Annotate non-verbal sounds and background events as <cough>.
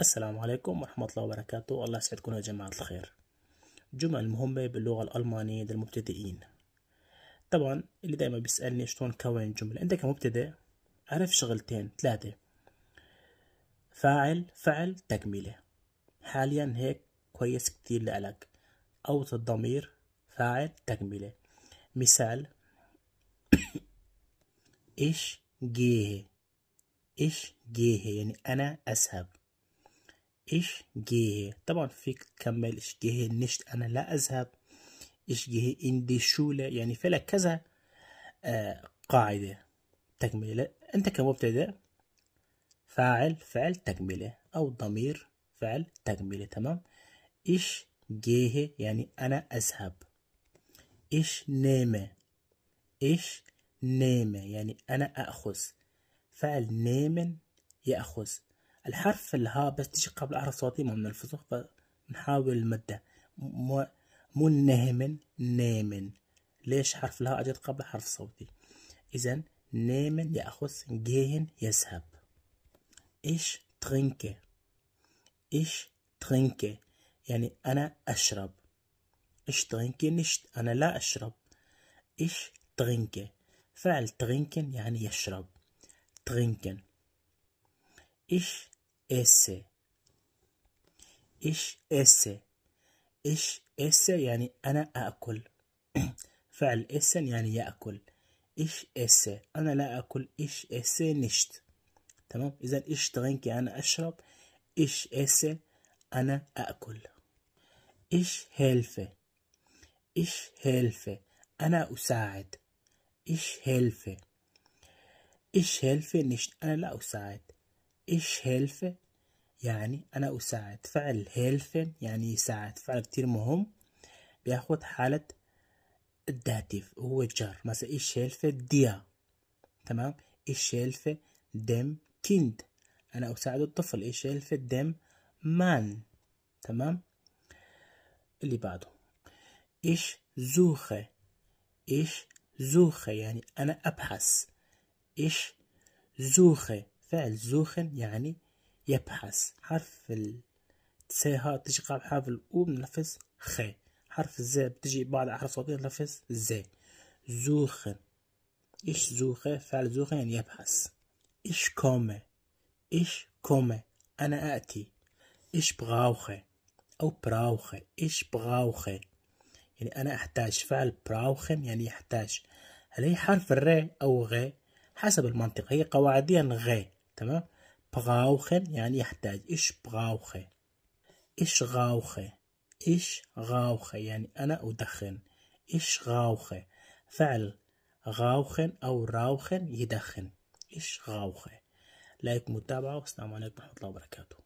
السلام عليكم ورحمة الله وبركاته. الله يسعدكم يا جماعة الخير. جمل مهمة باللغة الألمانية للمبتدئين. طبعا اللي دايما بيسألني شلون كون جملة؟ أنت كمبتدئ عرف شغلتين ثلاثة. فاعل فعل تكملة. حاليا هيك كويس كتير لألك. أو الضمير فاعل تكملة. مثال <coughs> إيش جيه؟ إيش جيه؟ يعني أنا أذهب إيش جيه طبعا فيك تكمل إيش جيه نشت أنا لا أذهب إيش جيه إندي شولة يعني في لك كذا آه قاعدة تكملة. أنت كمبتدئ فاعل فعل تكملة. أو ضمير فعل تكملة. تمام؟ إيش جيه يعني أنا أذهب. إيش نيمة Ich nehme يعني أنا أخذ فعل nehmen يأخذ. الحرف الهاء بس تيجي قبل حرف صوتي ما بنلفظه فبنحاول المدة. مو مو nehmen nehmen. ليش حرف الهاء أجت قبل حرف صوتي؟ إذا nehmen يأخذ gehen يذهب Ich trinke Ich trinke يعني أنا أشرب. Ich trinke nicht. أنا لا أشرب. Ich trinke فعل trinken يعني يشرب. trinken Ich esse Ich esse Ich esse يعني أنا أكل. <clears throat> فعل essen يعني يأكل. Ich esse أنا لا أكل. Ich esse nicht. تمام؟ إذا Ich trinke أنا أشرب. إيش esse أنا أكل. إيش هيلفه إيش هيلفه أنا أساعد. إيش هيلفه إيش هيلفه نشت. أنا لا أساعد. إيش هيلفه يعني أنا أساعد فعل هيلفن يعني يساعد فعل كتير مهم. بياخد حالة الداتيف هو جر مثلا إيش هيلفه ديا تمام؟ إيش هيلفه دم كيند. أنا أساعد الطفل. إيش هيلفه دم مان. تمام؟ اللي بعده. إيش زوخة؟ إيش زوخة؟ يعني أنا أبحث. إيش زوخة؟ فعل زوخن يعني يبحث. حرف الساها تجي قبل حرف الأو بنلفظ خ. حرف الزاء بتجي بعد حرف صوتي بنلفظ زي زوخن. إيش زوخة فعل زوخن يعني يبحث. إيش كومة إيش كومة أنا آتي إيش براوخة أو براوخة إيش براوخة يعني أنا أحتاج. فعل براوخن يعني يحتاج. هل هي حرف الر أو غ؟ حسب المنطق. هي قواعديا غ. تمام؟ brauchen يعني يحتاج إيش؟ brauche إيش rauche إيش rauche يعني أنا أدخن. إيش rauche فعل rauchen أو rauchen يدخن. إيش rauche لايك متابعة والسلام عليكم ورحمة الله وبركاته.